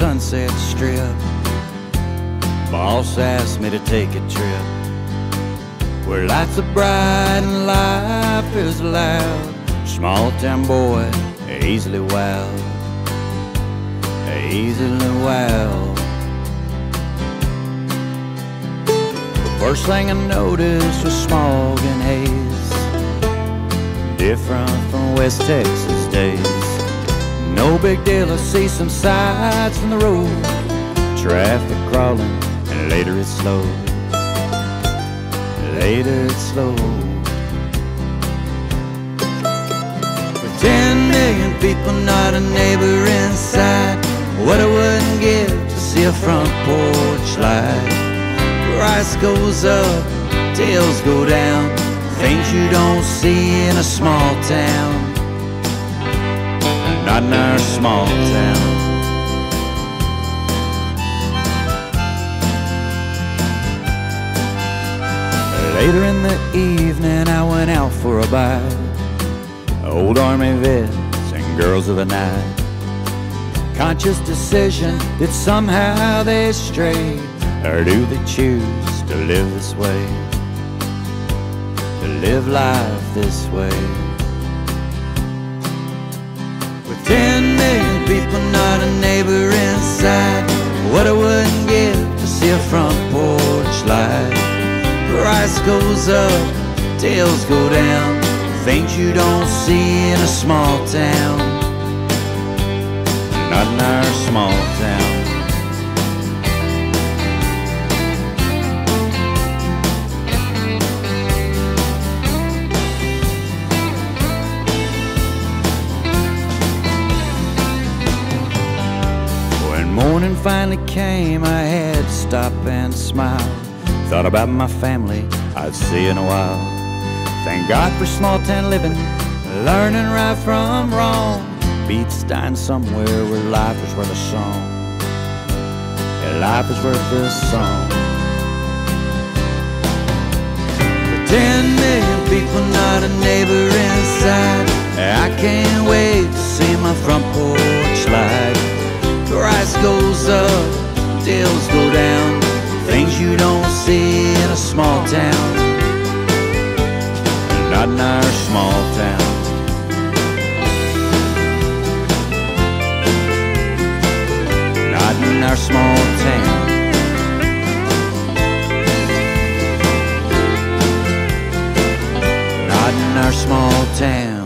Sunset Strip. Boss asked me to take a trip where lights are bright and life is loud. Small town boy, easily wild, easily wild. The first thing I noticed was smog and haze, different from West Texas days. No big deal, I see some sights from the road, traffic crawling, and later it's slow. Later it's slow. With ten million people, not a neighbor in sight. What I wouldn't give to see a front porch light. Price goes up, tails go down. Things you don't see in a small town. Not in our small town. Later in the evening, I went out for a bite. Old army vets and girls of the night. Conscious decision that somehow they stray, or do they choose to live this way? To live life this way. What I wouldn't give to see a front porch light. Price goes up, tails go down. Things you don't see in a small town. Not in our small town. Morning finally came, I had to stop and smile. Thought about my family I'd see in a while. Thank God for small town living, learning right from wrong. Beats dying somewhere where life is worth a song. Yeah, life is worth a song. For ten million people, not a neighbor in sight. I can't wait small town.